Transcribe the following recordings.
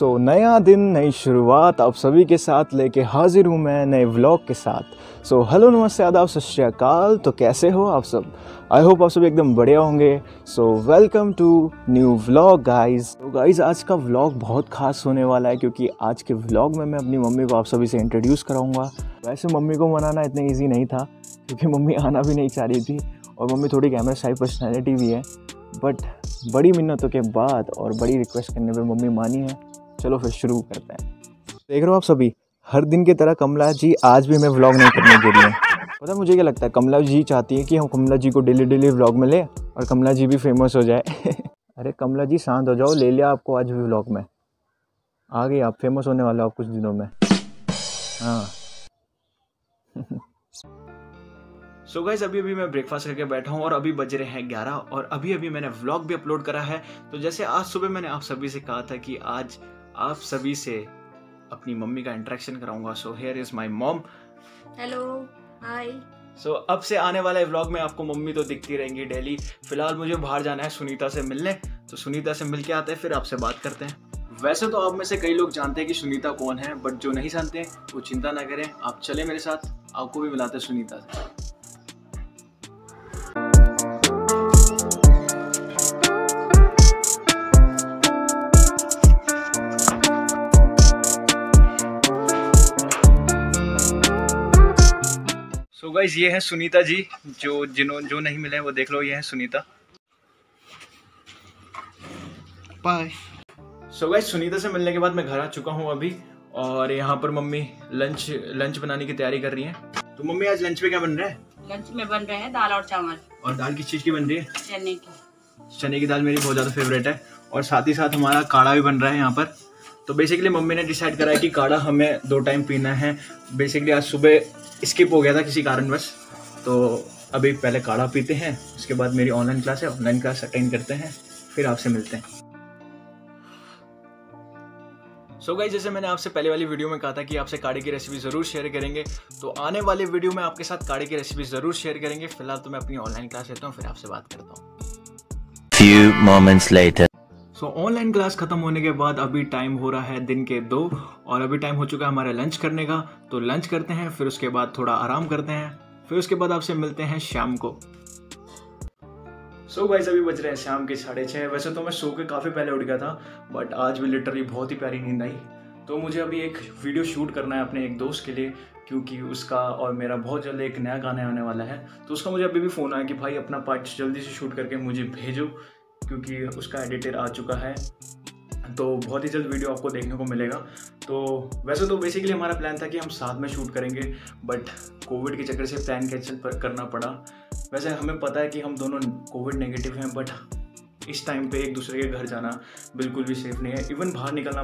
सो so, नया दिन नई शुरुआत आप सभी के साथ लेके हाजिर हूँ मैं नए व्लॉग के साथ। सो हेलो नमस्ते आदाब सत श्रीकाल तो कैसे हो आप सब? आई होप आप सब एकदम बढ़िया होंगे। So welcome to new vlog guys तो गाइस आज का व्लॉग बहुत खास होने वाला है क्योंकि आज के व्लॉग में मैं अपनी मम्मी को आप सभी से इंट्रोड्यूस कराऊँगा। वैसे मम्मी को मनाना इतना ईजी नहीं था क्योंकि मम्मी आना भी नहीं चाह रही थी और मम्मी थोड़ी कैमरा साइड पर्सनैलिटी भी है। बट बड़ी मिन्नतों के बाद और बड़ी रिक्वेस्ट करने पर मम्मी मानी है। चलो फिर शुरू करते हैं। देख रहे हो आप सभी, हर दिन की तरह कमला जी आज भी हमें व्लॉग नहीं करने दे रही हैं। पता मुझे क्या लगता है, कमला जी चाहती है कि हम कमला जी को डेली डेली व्लॉग में ले और कमला जी भी फ़ेमस हो जाए। अरे कमला जी शांत हो जाओ, ले लिया आपको आज भी व्लॉग में। आ गई आप फ़ेमस होने वाले हो आप कुछ दिनों में। हाँ। सो so गाइज़ अभी अभी मैं ब्रेकफास्ट करके बैठा हूँ और अभी बज रहे हैं ग्यारह और अभी अभी मैंने व्लॉग भी अपलोड करा है। तो जैसे आज सुबह मैंने आप सभी से कहा था कि आज आप सभी से अपनी मम्मी का इंट्रैक्शन कराऊँगा। So here is my mom hello hi so अब से आने वाले व्लॉग में आपको मम्मी तो दिखती रहेंगी डेली फ़िलहाल मुझे बाहर जाना है सुनीता से मिलने। तो सुनीता से मिल के आते हैं फिर आपसे बात करते हैं। वैसे तो आप में से कई लोग जानते हैं कि सुनीता कौन है बट जो नहीं जानते वो चिंता ना करें। आप चले मेरे साथ आपको भी मिलाते हैं सुनीता से। सो गाइज़ ये है सुनीता जी जो जिन्हों जो नहीं मिले वो देख लो ये है Sunita. Bye so guys Sunita से मिलने के बाद मैं घर आ चुका हूँ अभी और यहाँ पर मम्मी लंच लंच बनाने की तैयारी कर रही हैं। तो मम्मी आज लंच में क्या बन रहा है? लंच में बन रहे हैं दाल और चावल। और दाल किस चीज़ की बन रही है? चने की। चने की दाल मेरी बहुत ज़्यादा फेवरेट है। और साथ ही साथ हमारा काढ़ा भी बन रहा है यहाँ पर। तो बेसिकली मम्मी ने डिसाइड करा है कि काढ़ा हमें दो टाइम पीना है। बेसिकली आज सुबह स्किप हो गया था किसी कारणवश। तो अभी पहले काढ़ा पीते हैं, उसके बाद मेरी ऑनलाइन क्लास है ऑनलाइन क्लास अटेंड करते हैं, फिर आपसे मिलते हैं। सो so गाइज़ जैसे मैंने आपसे पहले वाली वीडियो में कहा था कि आपसे काढ़े की रेसिपी ज़रूर शेयर करेंगे तो आने वाले वीडियो में आपके साथ काढ़े की रेसिपी ज़रूर शेयर करेंगे। फ़िलहाल तो मैं अपनी ऑनलाइन क्लास लेता हूँ, फिर आपसे बात करता हूँ. सो ऑनलाइन क्लास खत्म होने के बाद अभी टाइम हो रहा है दिन के दो और अभी टाइम हो चुका है हमारे लंच करने का। तो लंच करते हैं, फिर उसके बाद थोड़ा आराम करते हैं, फिर उसके बाद आपसे मिलते हैं शाम को। सो so अभी बज रहे हैं शाम के साढ़े छः वैसे तो मैं सो के काफ़ी पहले उठ गया था बट आज भी लिटरली बहुत ही प्यारी नींद आई। तो मुझे अभी एक वीडियो शूट करना है अपने एक दोस्त के लिए, क्योंकि उसका और मेरा बहुत जल्द एक नया गाना आने वाला है। तो उसका मुझे अभी भी फ़ोन आया कि भाई अपना पार्ट जल्दी से शूट करके मुझे भेजो। क्योंकि उसका एडिटर आ चुका है तो बहुत ही जल्द वीडियो आपको देखने को मिलेगा। तो वैसे तो बेसिकली हमारा प्लान था कि हम साथ में शूट करेंगे बट कोविड के चक्कर से प्लान कैंसिल करना पड़ा। वैसे हमें पता है कि हम दोनों कोविड नेगेटिव हैं बट इस टाइम पे एक दूसरे के घर जाना बिल्कुल भी सेफ़ नहीं है। इवन बाहर निकलना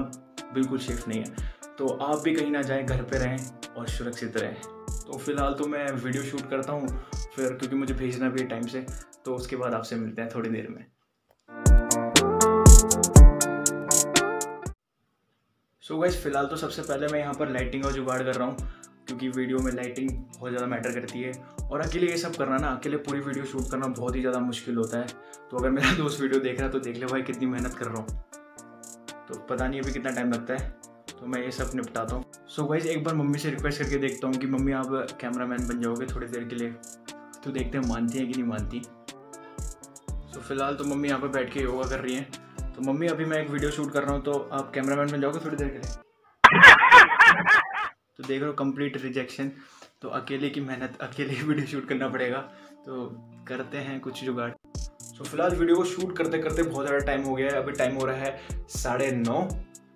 बिल्कुल सेफ़ नहीं है। तो आप भी कहीं ना जाएँ, घर पे रहें और सुरक्षित रहें। तो फ़िलहाल तो मैं वीडियो शूट करता हूँ, फिर क्योंकि मुझे भेजना भी है टाइम से तो उसके बाद आपसे मिलते हैं थोड़ी देर में। सो so गाइस फ़िलहाल तो सबसे पहले मैं यहाँ पर लाइटिंग का जुगाड़ कर रहा हूँ क्योंकि वीडियो में लाइटिंग बहुत ज़्यादा मैटर करती है। और अकेले ये सब करना ना अकेले पूरी वीडियो शूट करना बहुत ही ज़्यादा मुश्किल होता है। तो अगर मेरा दोस्त वीडियो देख रहा है तो देख ले भाई कितनी मेहनत कर रहा हूँ। तो पता नहीं अभी कितना टाइम लगता है तो मैं ये सब निपटाता हूँ। सो so गाइज़ एक बार मम्मी से रिक्वेस्ट करके देखता हूँ कि मम्मी आप कैमरा मैन बन जाओगे थोड़ी देर के लिए। तो देखते हैं मानती हैं कि नहीं मानती। सो so, फ़िलहाल तो मम्मी यहाँ पर बैठ के योगा कर रही हैं। तो मम्मी, अभी मैं एक वीडियो शूट कर रहा हूँ तो आप कैमरा मैन बन जाओगे थोड़ी देर के लिए? तो देख हो कंप्लीट रिजेक्शन तो अकेले की मेहनत, अकेले ही वीडियो शूट करना पड़ेगा। तो करते हैं कुछ जुगाड़। तो फ़िलहाल वीडियो को शूट करते करते बहुत ज़्यादा टाइम हो गया है। अभी टाइम हो रहा है साढ़े नौ।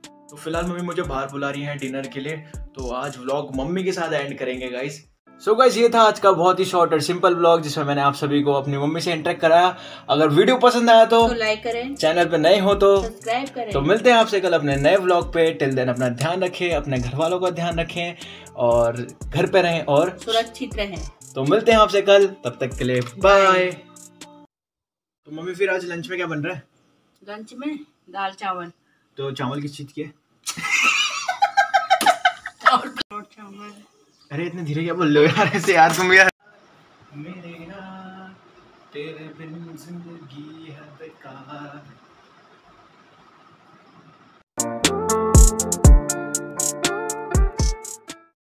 तो फ़िलहाल मम्मी मुझे बाहर बुला रही हैं डिनर के लिए। तो आज व्लॉग मम्मी के साथ एंड करेंगे गाइस सो so गाइस ये था आज का बहुत ही शॉर्ट और सिंपल ब्लॉग जिसमें मैंने आप सभी को अपनी मम्मी से इंटरेक्ट कराया। अगर वीडियो पसंद आया तो, तो लाइक करें। चैनल पे नए हो तो सब्सक्राइब करें। तो मिलते हैं आपसे कल अपने नए व्लॉग पे। टिल देन अपना ध्यान रखें अपने घर वालों का ध्यान रखें और घर पे रहें और सुरक्षित रहें। तो मिलते हैं आपसे कल। तब तक के लिए बाय तो मम्मी फिर आज लंच में क्या बन रहा है? लंच में दाल चावल। तो चावल किस चीज़ की है? चावल। अरे इतने धीरे क्या बोल रहे हो यार? ऐसे यार तुम यार। मेरे यार तेरे बिन ज़िंदगी है बेकार।